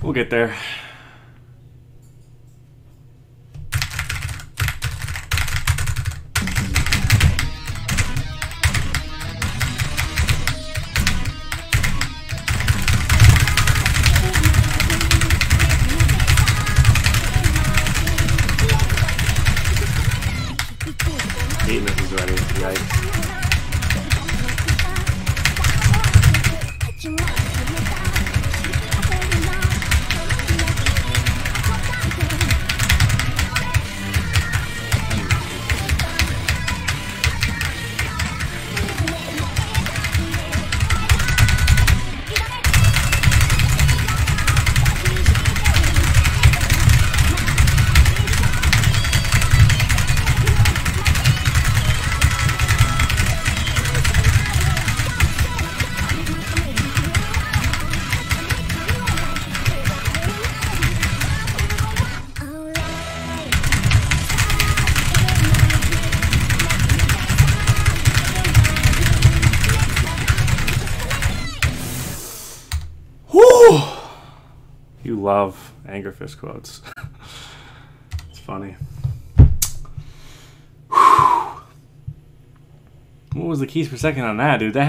We'll get there. Eight. Yikes. You love Angerfist quotes. it's funny. What was the keys per second on that, dude? That